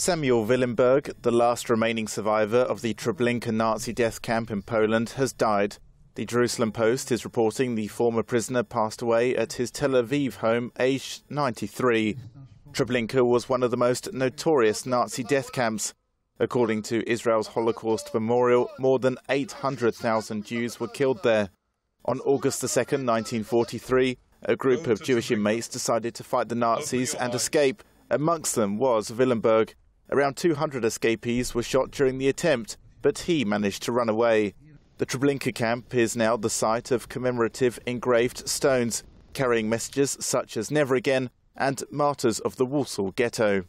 Samuel Willenberg, the last remaining survivor of the Treblinka Nazi death camp in Poland, has died. The Jerusalem Post is reporting the former prisoner passed away at his Tel Aviv home, aged 93. Treblinka was one of the most notorious Nazi death camps. According to Israel's Holocaust Memorial, more than 800,000 Jews were killed there. On August 2, 1943, a group of Jewish inmates decided to fight the Nazis and escape. Amongst them was Willenberg. Around 200 escapees were shot during the attempt, but he managed to run away. The Treblinka camp is now the site of commemorative engraved stones, carrying messages such as never again and martyrs of the Warsaw Ghetto.